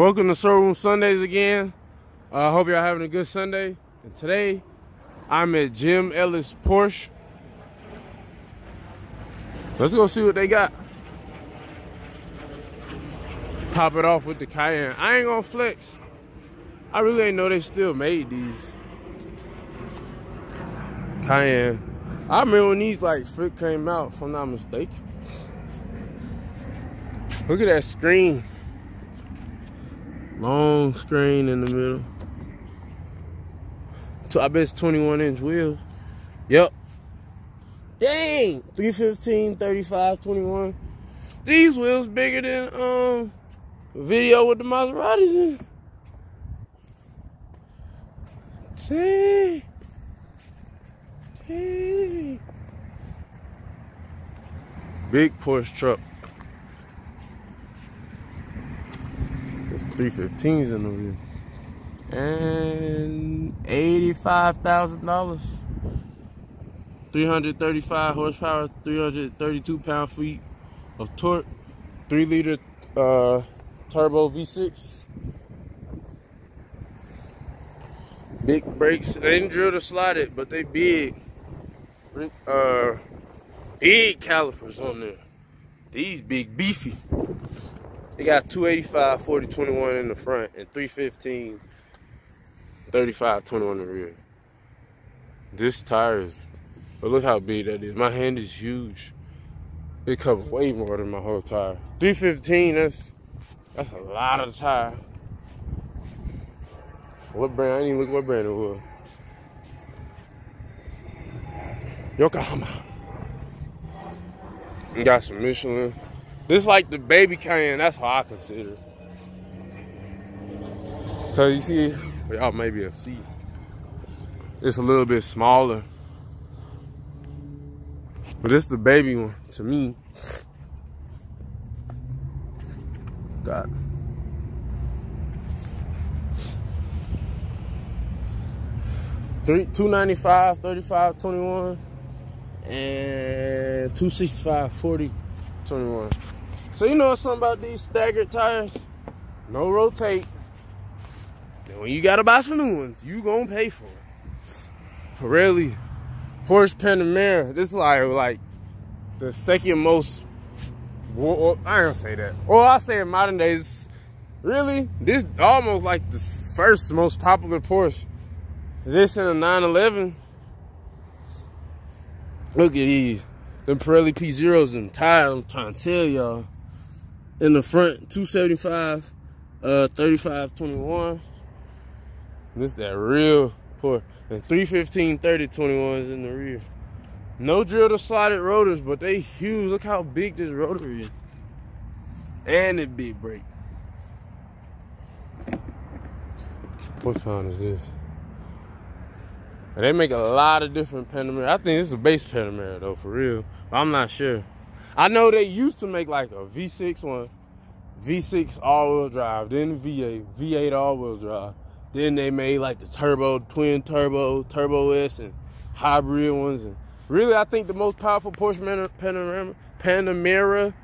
Welcome to Showroom Sundays again. I uh, hope y'all having a good Sunday. And today, I'm at Jim Ellis Porsche. Let's go see what they got. Top it off with the Cayenne. I ain't gonna flex. I really ain't know they still made these. Cayenne. I remember when these like fit came out, if I'm not mistaken. Look at that screen. Long screen in the middle. So I bet it's 21 inch wheels. Yep. Dang! 315, 35, 21. These wheels bigger than um video with the Maseratis in. Dang. Dang. Big Porsche truck. 315s in the rear. And $85,000. 335 horsepower, 332 pound feet of torque, 3 liter uh, turbo V6. Big brakes. They didn't drill to slide it, but they big. Uh, big calipers on there. These big beefy. They got 285, 40, 21 in the front and 315, 35, 21 in the rear. This tire is, but look how big that is. My hand is huge. It covers way more than my whole tire. 315, that's that's a lot of tire. What brand? I didn't even look what brand it was. Yokohama. Got some Michelin. This like the baby Cayenne. That's how I consider. Cause you see, y'all maybe a see. It's a little bit smaller. But it's the baby one to me. Got three two ninety five, thirty five, twenty one, and two sixty five, forty, twenty one. So you know something about these staggered tires? No rotate. And when you gotta buy some new ones, you gonna pay for it. Really, Porsche Panamera, this is like, like the second most, well, I don't say that. Well, I say in modern days, really, this almost like the first most popular Porsche. This and a 911. Look at these. Them Pirelli P Zeros and tires, I'm trying to tell y'all in the front 275 uh 35 21 this that real poor. And 315 30 21s in the rear. No drill to slotted rotors but they huge. Look how big this rotor is. And it big brake. What kind is this? They make a lot of different Panamera. I think this is a base Panamera though, for real. I'm not sure. I know they used to make like a V6 one, V6 all-wheel drive, then V8, V8 all-wheel drive. Then they made like the turbo, twin turbo, turbo S, and hybrid ones. And really, I think the most powerful Porsche Panamera, Panamera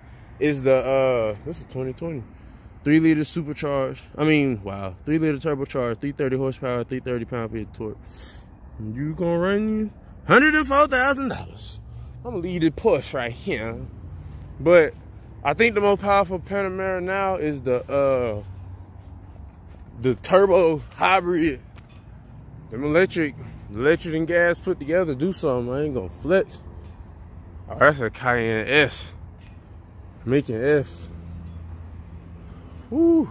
is the uh, this is 2020, three liter supercharged. I mean, wow, three liter turbocharged, 330 horsepower, 330 pound feet of torque. You gonna run you $104,000. I'm gonna leave the Porsche right here. But I think the most powerful Panamera now is the uh the turbo hybrid. Them electric, electric and gas put together do something. I ain't gonna flex. Oh, that's a Cayenne S. Macan S. Woo.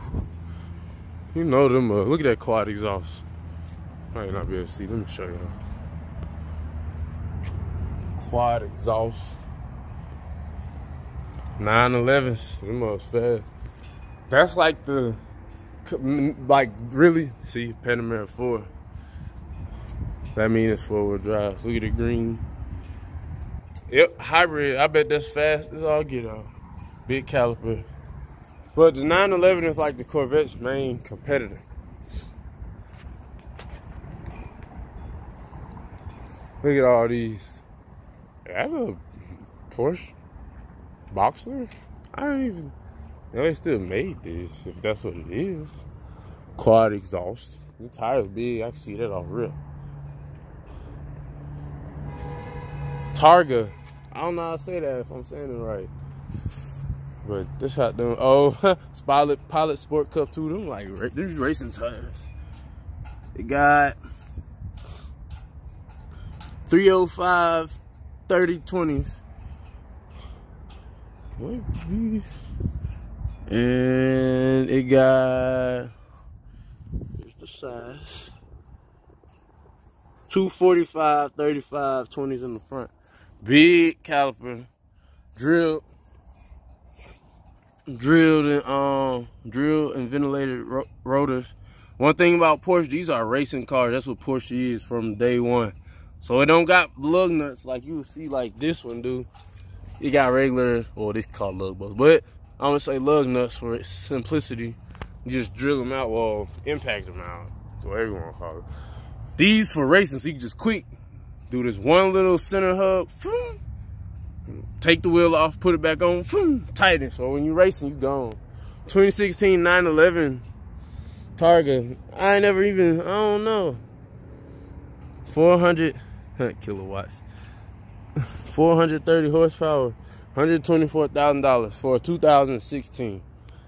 You know them, uh, look at that quad exhaust. Might not be able to see, let me show you. Quad exhaust. 911s, them motherfuckers fast. That's like the, like really, see, Panamera 4. That means it's four-wheel drive. Look at the green. Yep, hybrid. I bet that's fast as all get out. Big caliper. But the 911 is like the Corvette's main competitor. Look at all these. That's a Porsche Boxster? I don't even, know, they still made this, if that's what it is. Quad exhaust. The tires big. I can see that off real. Targa. I don't know how to say that if I'm saying it right. But this hot them. Oh, Pilot Pilot Sport Cup 2. Them like these racing tires. It got 305 30 20s. And it got here's the size. 245, 35, 20s in the front. Big caliper, drilled, drilled and um, drilled and ventilated ro rotors. One thing about Porsche, these are racing cars. That's what Porsche is from day one. So it don't got lug nuts like you see like this one do. It got regular, or this called lug bolts, but I'm gonna say lug nuts for its simplicity. You just drill them out, well, impact them out, whatever you wanna call it. These for racing, so you can just quick do this one little center hub, take the wheel off, put it back on, tighten. So when you're racing, you gone. 2016 911 Targa. I never even, I don't know. 400 kilowatts. 430 horsepower. $124,000 for a 2016.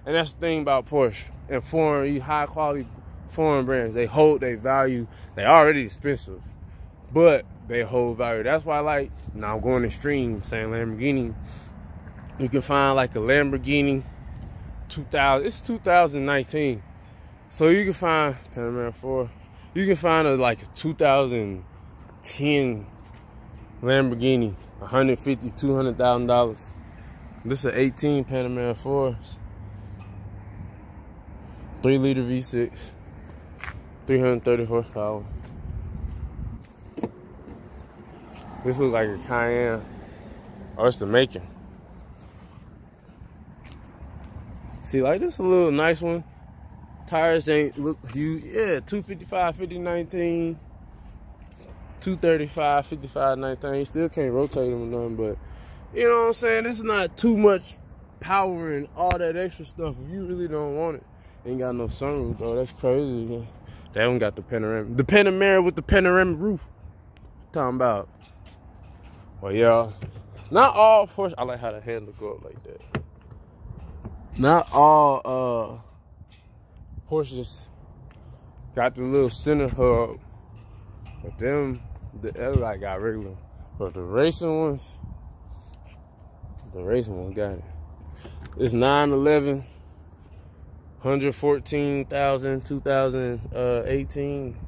And that's the thing about Porsche and foreign, high quality foreign brands. They hold their value. They already expensive, but they hold value. That's why I like, now I'm going extreme saying Lamborghini. You can find like a Lamborghini 2000, it's 2019. So you can find Panamera 4. You can find a like a 2010 Lamborghini, 150, 200,000 dollars. This is an 18 Panamera 4s. 3 liter V6. 330 horsepower. This looks like a Cayenne. Oh, it's the Macan. See, like this is a little nice one. Tires ain't look huge. Yeah, 255, 50, 19. 235, 55, 19. You still can't rotate them or nothing, but you know what I'm saying? It's not too much power and all that extra stuff if you really don't want it. Ain't got no sunroof though. That's crazy. They don't got the panoramic. The Panamera with the panoramic roof. Talking about. Well, yeah. Not all Porsche. I like how the handle go up like that. Not all uh Porsches got the little center hub. But them, the other like got regular. But the racing ones, the racing ones got it. It's 911. 114,000 2018. Uh,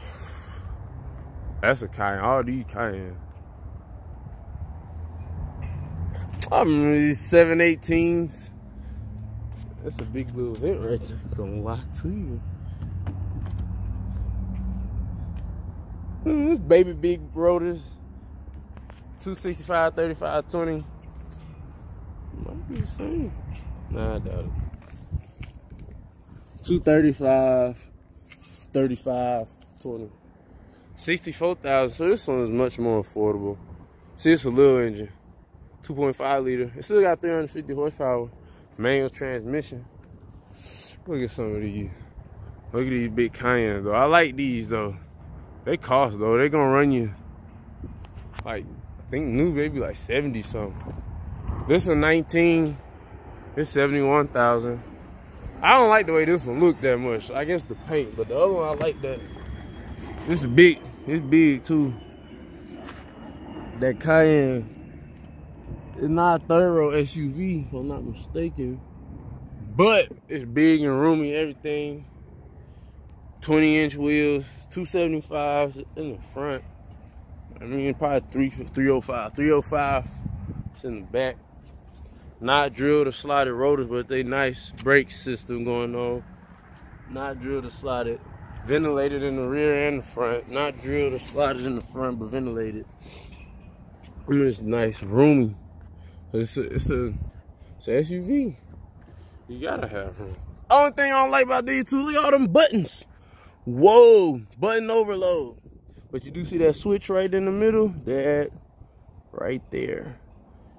That's a Cayenne. All these Cayenne. I'm these 718s. That's a big little vent right there. Gonna lie to you. Mm, this baby big rotors. 265, 35, 20. Might be the same. Nah, I doubt it. 235, 35, 20. 64,000. So this one is much more affordable. See, it's a little engine. 2.5 liter. It still got 350 horsepower. Manual transmission. Look at some of these. Look at these big Cayenne though. I like these though. They cost though. They gonna run you like I think new baby like 70 something. This is a 19. It's 71,000. I don't like the way this one look that much. I guess the paint, but the other one I like that. This is big. It's big too. That Cayenne. It's not a thorough SUV, if I'm not mistaken. But it's big and roomy, everything. 20 inch wheels, 275 in the front. I mean, probably 3, 305. 305 it's in the back. Not drilled or slotted rotors, but they nice brake system going on. Not drilled or slotted. Ventilated in the rear and the front. Not drilled or slotted in the front, but ventilated. It's nice, roomy. It's a, it's a, it's a SUV. You gotta have room. Only thing I don't like about these two, look at all them buttons. Whoa, button overload. But you do see that switch right in the middle? That right there.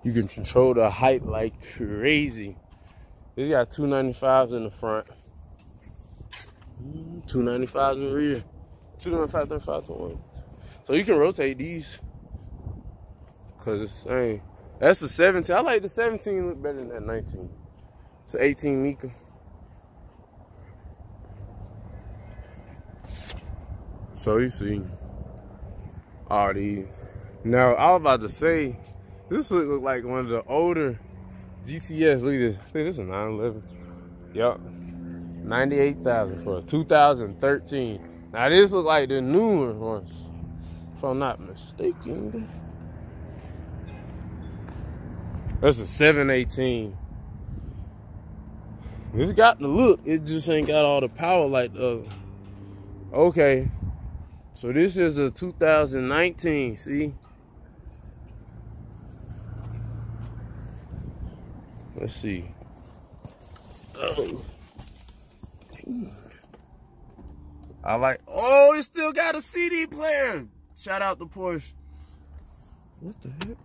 You can control the height like crazy. This got 295s in the front. Mm, 295s in the rear. 295, 35, 21. So you can rotate these. Cause it's same. That's the 17. I like the 17 look better than that 19. It's an 18 Macan. So you see all these. Now I was about to say, this look like one of the older GTS. Look at this. Is a 911. Yup. 98,000 for 2013. Now this look like the newer ones, if I'm not mistaken. That's a 718. This got the look, it just ain't got all the power like the Okay. So this is a 2019, see? Let's see. Oh. I like, oh, it still got a CD player. Shout out to Porsche. What the heck?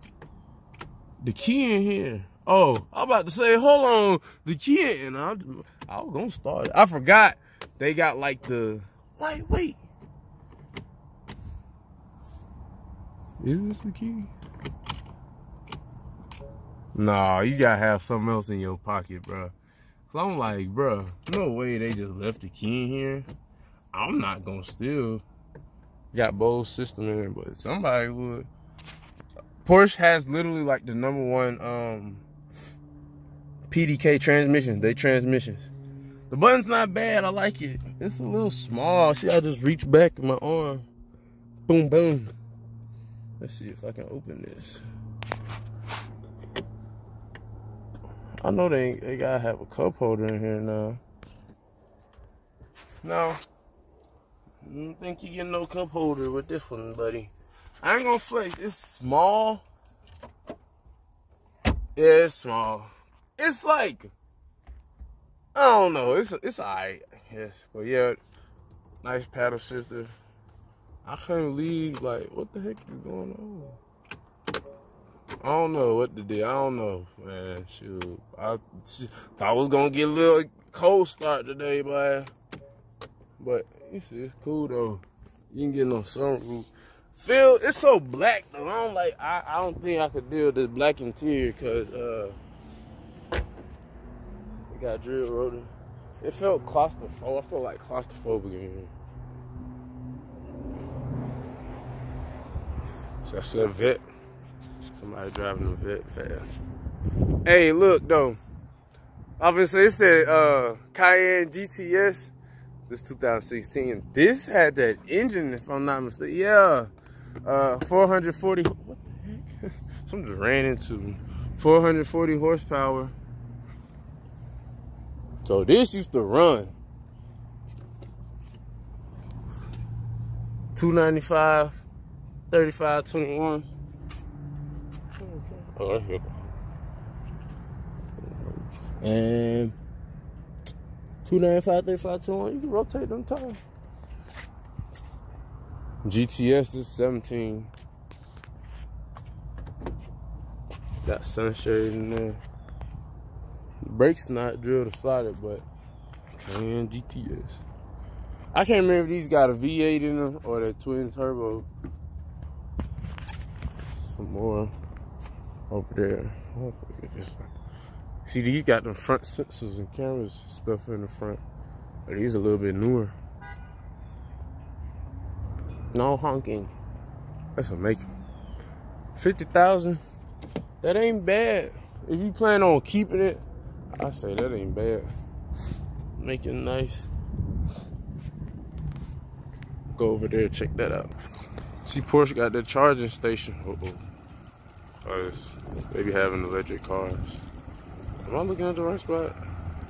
The key in here. Oh, I'm about to say, hold on. The key in. I, I was going to start. I forgot they got like the, wait, wait. Is this the key? Nah, you gotta have something else in your pocket, bro. Cause I'm like, bro, no way they just left the key in here. I'm not gonna steal. Got both system in it, but somebody would. Porsche has literally like the number one um, PDK transmission. They transmissions. The button's not bad. I like it. It's a little small. See, I just reach back in my arm. Boom, boom. Let's see if I can open this. I know they they gotta have a cup holder in here now. No. I don't think you get no cup holder with this one, buddy. I ain't gonna flex. It's small. Yeah, it's small. It's like I don't know. It's it's alright. Yes, but yeah, nice paddle shifter. I can't leave. Like, what the heck is going on? I don't know what to do. I don't know, man. Shoot, I I was gonna get a little cold start today. But you see, it's cool though. You can get no sunroof. Feel it's so black though. I don't like. I, I don't think I could deal with this black interior because uh, it got drill rotor. It felt claustrophobic. I felt like claustrophobic in here. That's a Vette. Somebody driving a Vette fast. Hey, look though. Obviously, it's the uh, Cayenne GTS. This 2016. This had that engine, if I'm not mistaken. Yeah, uh, 440. What the heck? Something just ran into me. 440 horsepower. So this used to run. 295 35, 21. Oh, here. And 295, 35, 21. You can rotate them tires. GTS is 17. Got sunshade in there. Brakes not drilled or slotted, but Cayenne GTS. I can't remember if these got a V8 in them or the twin turbo more over there. Oh, See, these got the front sensors and cameras stuff in the front. But these a little bit newer. No honking. That's a make 50,000. That ain't bad. If you plan on keeping it, I say that ain't bad. Make it nice. Go over there, check that out. See, Porsche got the charging station. Uh -oh. Cause they be having electric cars. Am I looking at the right spot?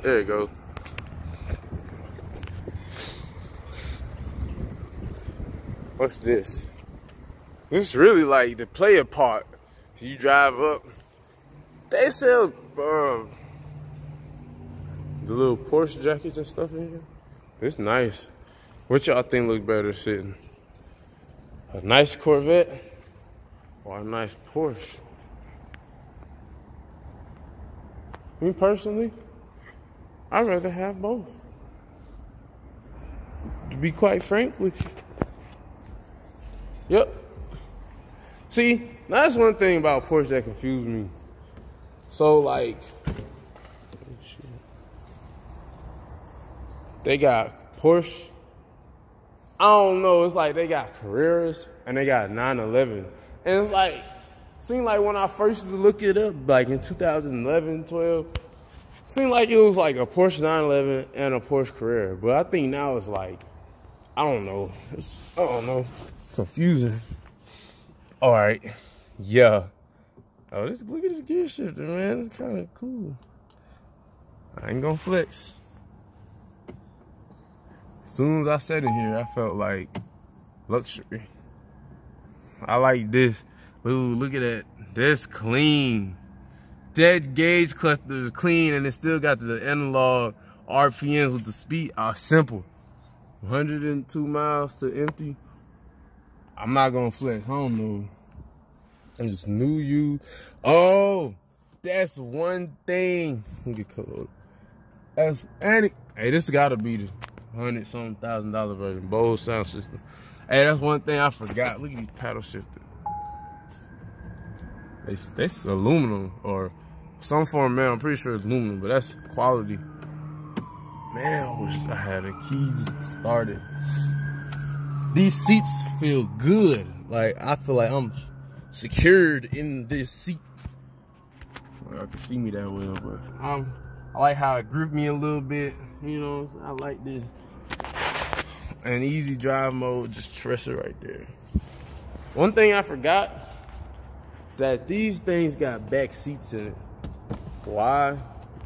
There you go. What's this? This is really like the player part. You drive up. They sell um, the little Porsche jackets and stuff in here. It's nice. What y'all think look better sitting? A nice Corvette or a nice Porsche. Me personally, I'd rather have both. To be quite frank with you. Yep. See, that's one thing about Porsche that confused me. So like, they got Porsche. I don't know. It's like they got Carreras and they got 911, and it's like seemed like when I first looked it up, like in 2011, 12, seemed like it was like a Porsche 911 and a Porsche Carrera. But I think now it's like, I don't know. It's, I don't know. Confusing. All right. Yeah. Oh, this look at this gear shifter, man. It's kind of cool. I ain't gonna flex. As soon as I sat in here, I felt like luxury. I like this. Ooh, look at that. That's clean. Dead gauge cluster is clean and it still got the analog RPMs with the speed are simple. 102 miles to empty. I'm not gonna flex. I don't know. I just knew you. Oh, that's one thing. Let me get cold. That's and hey, this gotta be the hundred something thousand dollar version. Bose sound system. Hey, that's one thing I forgot. Look at these paddle shifters. It's aluminum or some form, man. I'm pretty sure it's aluminum, but that's quality. Man, I wish I had a key started. These seats feel good. Like I feel like I'm secured in this seat. Well, I can see me that well, but um, I like how it gripped me a little bit. You know, I like this. And easy drive mode, just trust it right there. One thing I forgot, that these things got back seats in it. Why?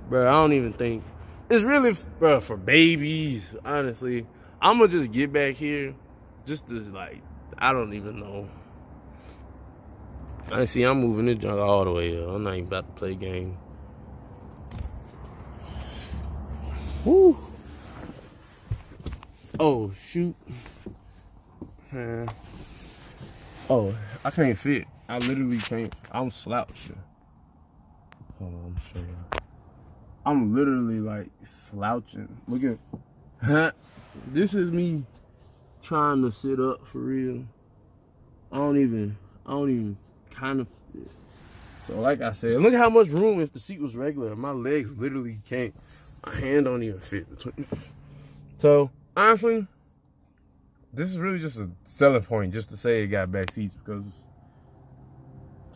Bro, I don't even think. It's really, bro, for babies, honestly. I'm gonna just get back here just to, like, I don't even know. I see I'm moving this junk all the way up. I'm not even about to play game. Woo. Oh, shoot. Man. Oh, I can't fit. I literally can't. I'm slouching. Hold on, I'm. I'm literally like slouching. Look at, huh? This is me trying to sit up for real. I don't even, I don't even kind of fit. So like I said, look how much room if the seat was regular. My legs literally can't, my hand don't even fit. So honestly, this is really just a selling point just to say it got back seats because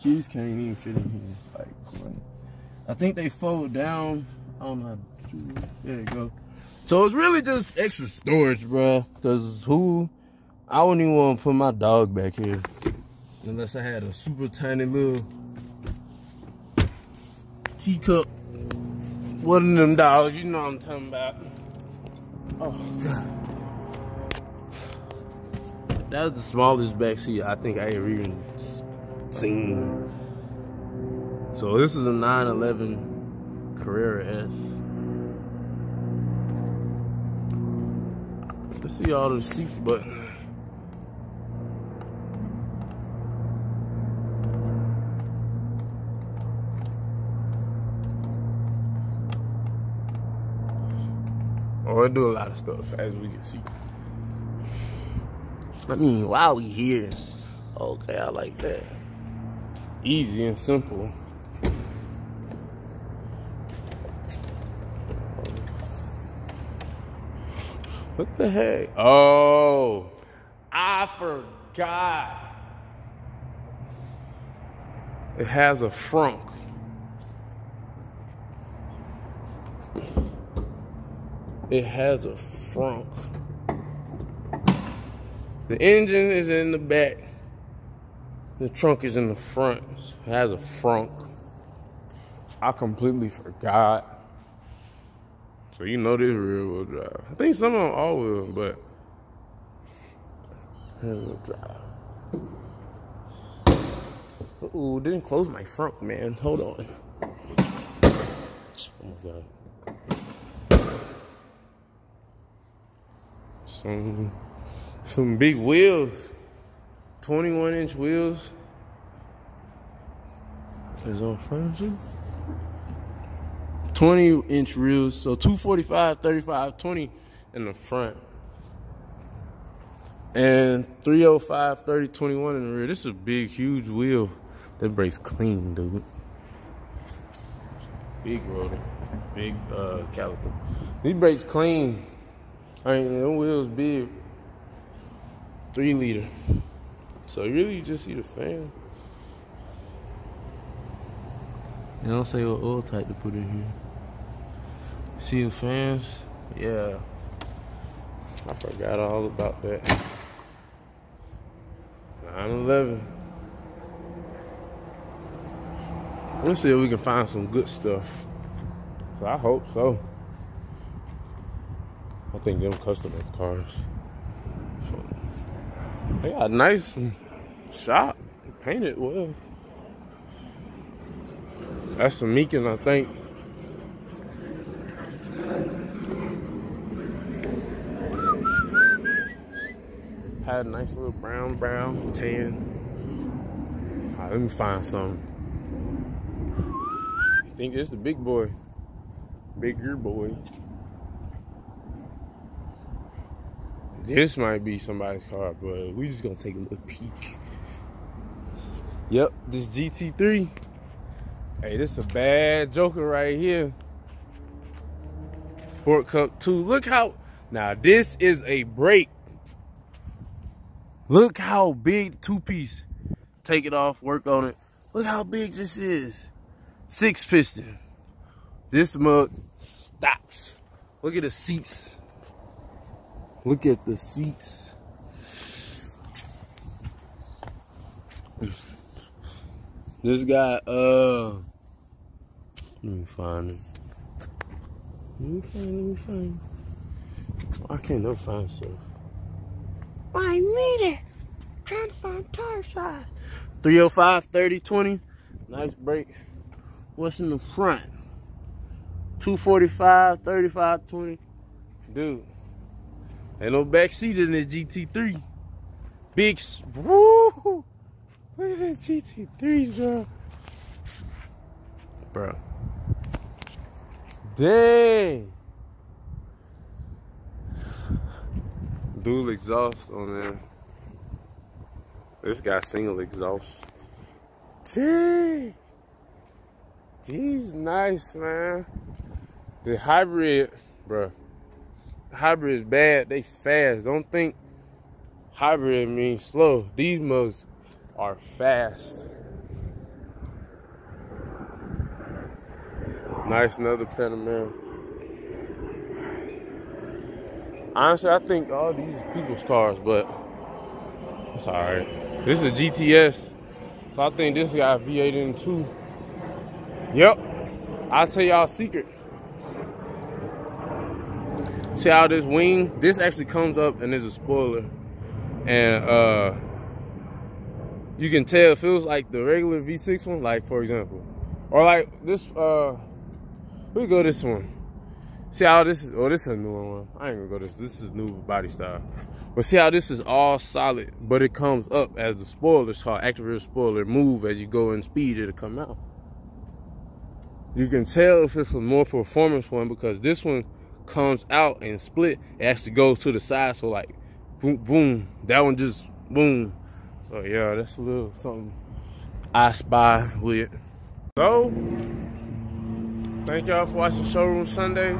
keys can't even fit in here. Like, I think they fold down. I don't know do There you go. So it's really just extra storage, bro. Cause who, I wouldn't even want to put my dog back here. Unless I had a super tiny little teacup. One of them dogs, you know what I'm talking about. Oh, God. That was the smallest back seat I think I ever even seen. So this is a 911 Carrera S. Let's see all the seat buttons. Oh, it do a lot of stuff as we can see. I mean, while we here, okay, I like that. Easy and simple. What the heck? Oh, I forgot. It has a frunk. It has a frunk. The engine is in the back. The trunk is in the front. It has a frunk. I completely forgot. So you know this rear wheel drive. I think some of them all wheel, but rear wheel drive. Ooh, didn't close my front, man. Hold on. Oh my god. Some some big wheels. 21 inch wheels. Is on front of you. 20 inch reels. So 245, 35, 20 in the front. And 305, 30, 21 in the rear. This is a big, huge wheel. That brakes clean, dude. Big rotor. Big uh, caliper. These brakes clean. I mean, the wheels big. Three liter. So really you just see the fan. They don't say what oil type to put in here. See the fans? Yeah. I forgot all about that. 911. Let's see if we can find some good stuff. So I hope so. I think them custom cars. They got nice shop. Painted well. That's the Macan, I think. Had a nice little brown, brown, tan. Right, let me find some. I think it's the big boy. Bigger boy. This might be somebody's car, but we just gonna take a little peek. Yep, this GT3. Hey, this is a bad joker right here. Sport Cup 2. Look how, now this is a break. Look how big two piece. Take it off, work on it. Look how big this is. Six piston. This mug stops. Look at the seats. Look at the seats. This guy, uh, let me find him. Let me find, let me find. I can't never find stuff. Find me it? Trying to find tire size. 305, 30, 20. Nice brakes. What's in the front? 245, 35, 20. Dude. Ain't no back seat in the GT3. Big, woo! Look at that GT3, bro. Bro. Dang. Dual exhaust on there. This got single exhaust. Dang. These nice, man. The hybrid, bro hybrid is bad. They fast. Don't think hybrid means slow. These mugs are fast. Nice, another Panamera. Honestly, I think all these people's cars, but it's all right. This is a GTS, so I think this got V8 in too. Yep, I'll tell y'all a secret. See how this wing, this actually comes up and there's a spoiler. And uh you can tell it feels like the regular V6 one, like for example. Or like this uh we go this one. See how this is oh this is a newer one. I ain't gonna go this. This is new body style. But see how this is all solid, but it comes up as the spoiler. It's called active spoiler. Move as you go in speed, it'll come out. You can tell if it's a more performance one because this one comes out and split, it actually goes to the side. So like, boom, boom. That one just boom. So yeah, that's a little something I spy with. So, thank y'all for watching Showroom Sunday.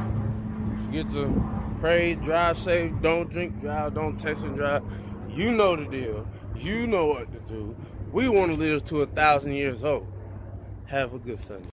Forget to pray, drive safe, don't drink, drive, don't text and drive. You know the deal. You know what to do. We want to live to a thousand years old. Have a good Sunday.